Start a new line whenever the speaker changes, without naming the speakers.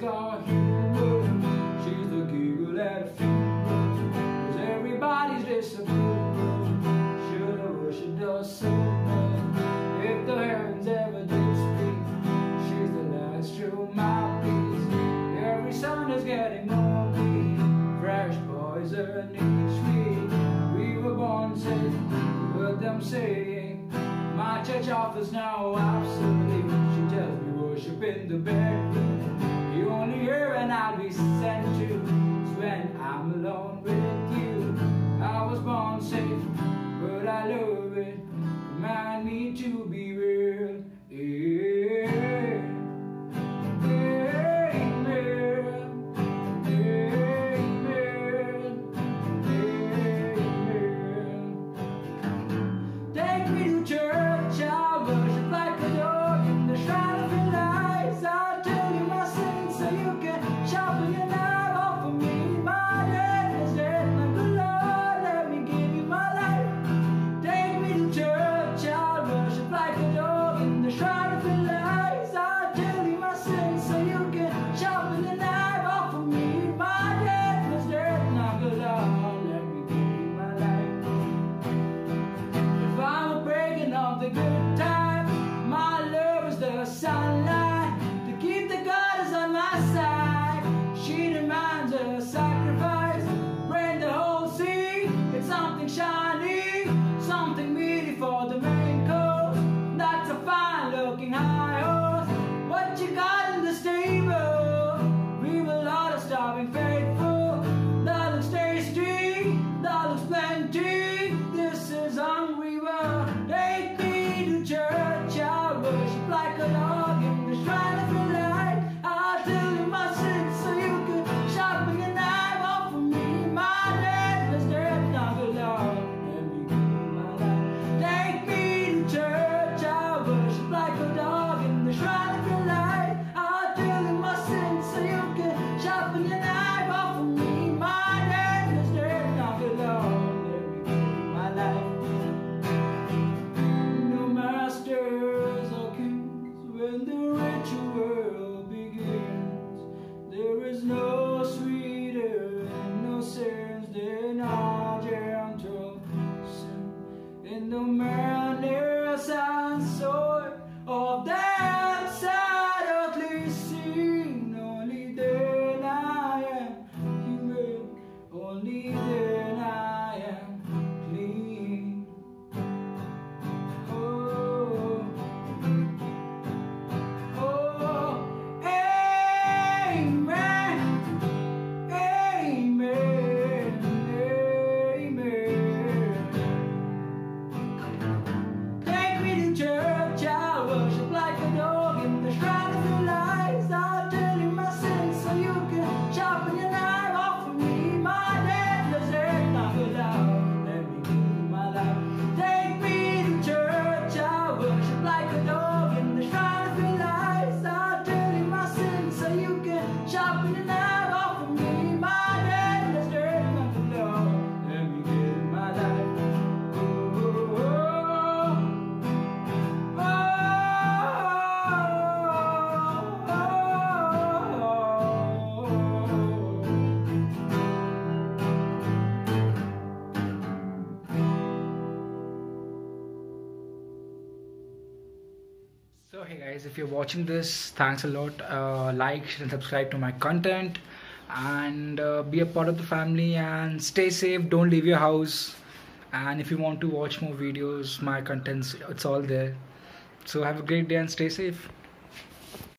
got humor. She's the giggle at a funeral. Cause everybody's disapproval. Should have what she does sooner. If the heavens ever did speak, she's the last true mouthpiece. Every sun is getting more bleak. Fresh poison each week. We were born sick, heard them saying. My church office now obsolete. like a
hey guys if you're watching this thanks a lot. Uh, like and subscribe to my content. And uh, be a part of the family and stay safe. Don't leave your house. And if you want to watch more videos my contents it's all there. So have a great day and stay safe.